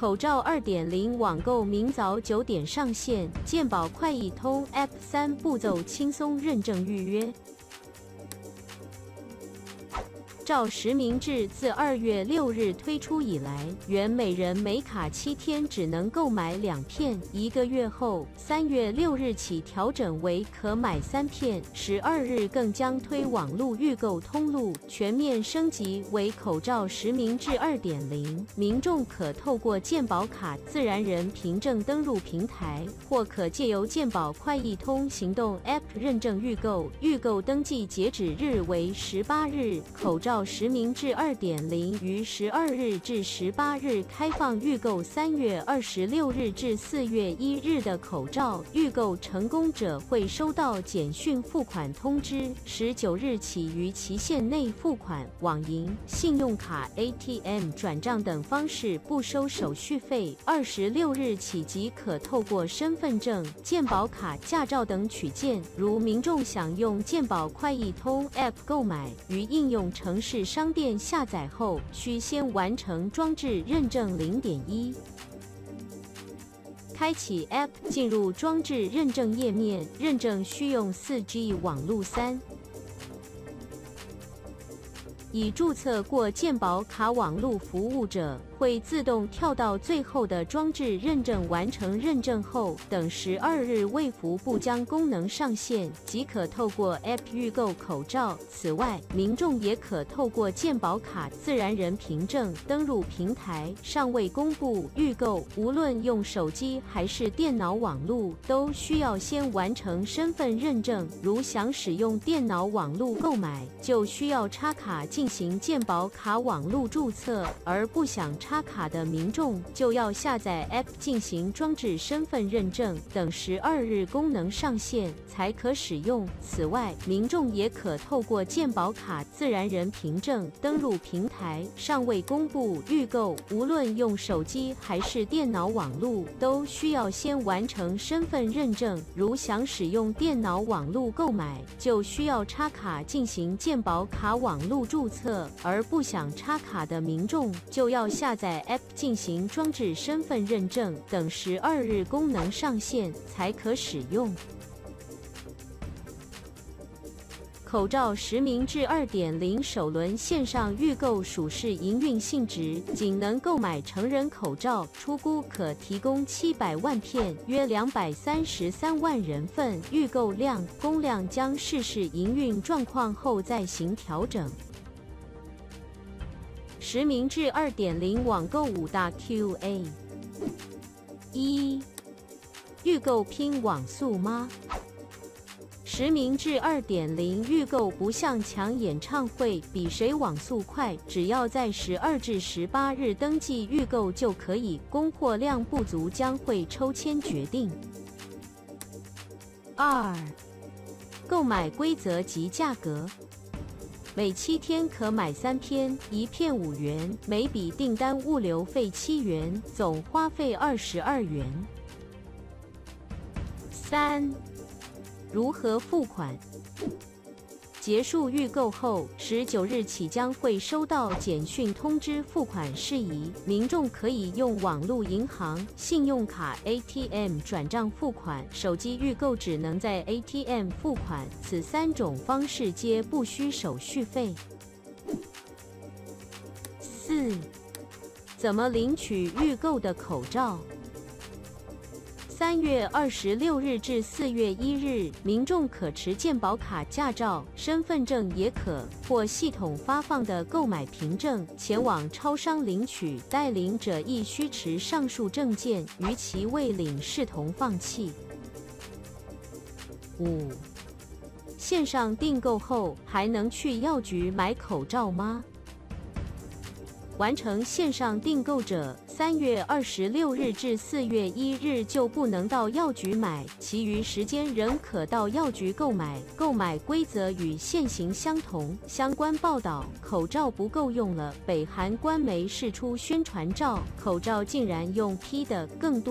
口罩二点零网购明早九点上线，健保快易通 App 三步骤轻松认证预约。照实名制自二月六日推出以来，原每人每卡七天只能购买两片，一个月后，三月六日起调整为可买三片。十二日更将推网络预购通路，全面升级为口罩实名制二点零。民众可透过健保卡自然人凭证登录平台，或可借由健保快易通行动 App 认证预购。预购登记截止日为十八日，口罩。实名制二点零于十二日至十八日开放预购，三月二十六日至四月一日的口罩预购成功者会收到简讯付款通知，十九日起于期限内付款，网银、信用卡、ATM 转账等方式不收手续费。二十六日起即可透过身份证、健保卡、驾照等取件。如民众想用健保快易通 App 购买，于应用是商店下载后，需先完成装置认证零点一，开启 App，进入装置认证页面，认证需用 4G 网络三。已注册过健保卡网络服务者。会自动跳到最后的装置认证，完成认证后，等十二日卫服部将功能上线，即可透过 App 预购口罩。此外，民众也可透过健保卡自然人凭证登录平台，尚未公布预购，无论用手机还是电脑网络，都需要先完成身份认证。如想使用电脑网络购买，就需要插卡进行健保卡网络注册，而不想插。卡的民众就要下载 App 进行装置身份认证，等十二日功能上线才可使用。此外，民众也可透过健保卡自然人凭证登录平台，尚未公布预购，无论用手机还是电脑网络，都需要先完成身份认证。如想使用电脑网络购买，就需要插卡进行健保卡网络注册，而不想插卡的民众就要下。载 App 进行装置身份认证，等十二日功能上线才可使用。口罩实名制二点零首轮线上预购属是营运性质，仅能购买成人口罩，出估可提供七百万片，约两百三十三万人份。预购量、供量将试试营运状况后再行调整。实名制二点零网购五大 Q&A：一、预购拼网速吗？实名制二点零预购不像抢演唱会，比谁网速快，只要在十二至十八日登记预购就可以，供货量不足将会抽签决定。二、购买规则及价格。每七天可买三篇，一片五元，每笔订单物流费七元，总花费二十二元。三、如何付款？结束预购后，十九日起将会收到简讯通知付款事宜。民众可以用网络银行、信用卡、ATM 转账付款，手机预购只能在 ATM 付款。此三种方式皆不需手续费。四、怎么领取预购的口罩？三月二十六日至四月一日，民众可持健保卡、驾照、身份证，也可或系统发放的购买凭证前往超商领取。带领者亦需持上述证件，逾期未领视同放弃。五、线上订购后还能去药局买口罩吗？完成线上订购者，三月二十六日至四月一日就不能到药局买，其余时间仍可到药局购买。购买规则与现行相同。相关报道：口罩不够用了，北韩官媒释出宣传照，口罩竟然用 P 的更多。